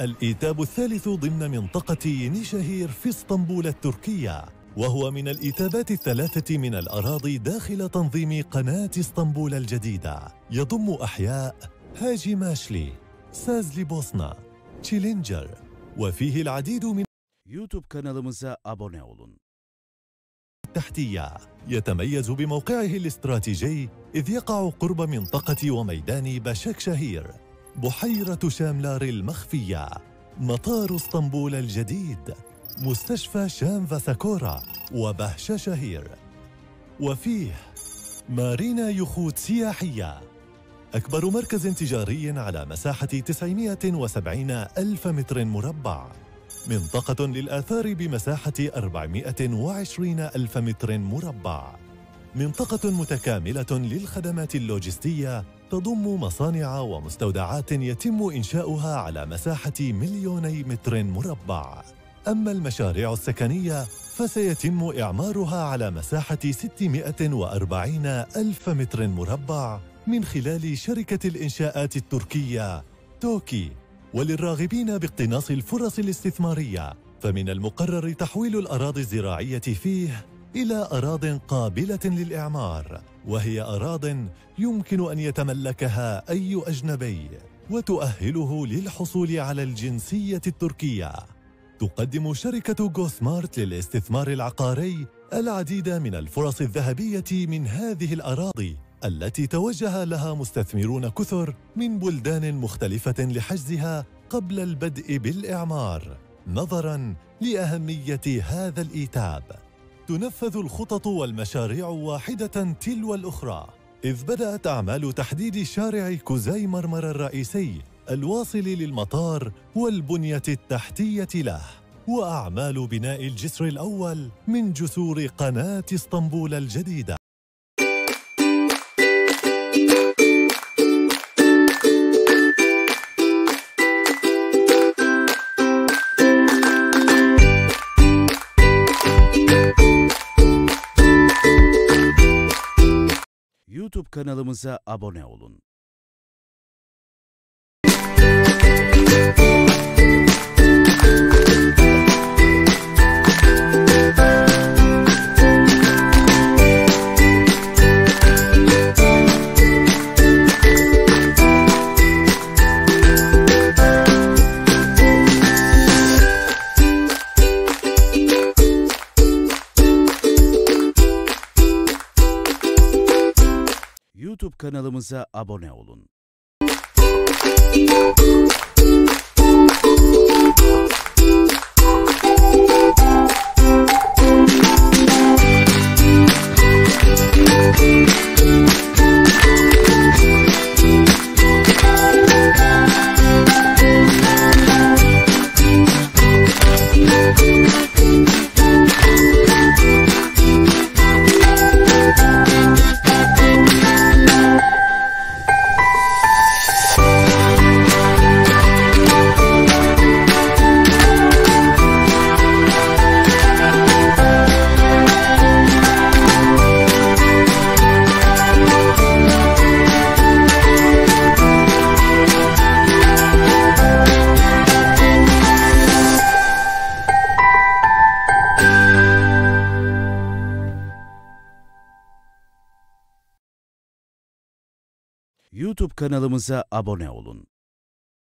الإيتاب الثالث ضمن منطقة ينيشهير في اسطنبول التركية وهو من الإيتابات الثلاثة من الأراضي داخل تنظيم قناة اسطنبول الجديدة. يضم أحياء هاجي ماشلي سازلي بوسنا تشيلينجر وفيه العديد من YouTube kanalımıza abone olun. التحتية يتميز بموقعه الاستراتيجي إذ يقع قرب منطقة وميدان بشك شهير. بحيرة شاملار المخفية مطار اسطنبول الجديد مستشفى شام فاساكورا وبهش شهير. وفيه مارينا يخوت سياحية أكبر مركز تجاري على مساحة 970 ألف متر مربع. منطقة للآثار بمساحة 420 ألف متر مربع. منطقة متكاملة للخدمات اللوجستية تضم مصانع ومستودعات يتم إنشاؤها على مساحة مليوني متر مربع. أما المشاريع السكنية فسيتم إعمارها على مساحة 640 ألف متر مربع من خلال شركة الإنشاءات التركية توكي. وللراغبين باقتناص الفرص الاستثمارية فمن المقرر تحويل الأراضي الزراعية فيه إلى أراض قابلة للإعمار وهي أراض يمكن أن يتملكها أي أجنبي وتؤهله للحصول على الجنسية التركية. تقدم شركة جوسمارت للاستثمار العقاري العديد من الفرص الذهبية من هذه الأراضي التي توجه لها مستثمرون كثر من بلدان مختلفة لحجزها قبل البدء بالإعمار نظراً لأهمية هذا الإيتاب. تنفذ الخطط والمشاريع واحدة تلو الأخرى. إذ بدأت أعمال تحديد شارع كوزاي مرمر الرئيسي الواصل للمطار والبنية التحتية له. وأعمال بناء الجسر الأول من جسور قناة اسطنبول الجديدة. YouTube kanalımıza abone olun. YouTube kanalımıza abone olun. YouTube kanalımıza abone olun.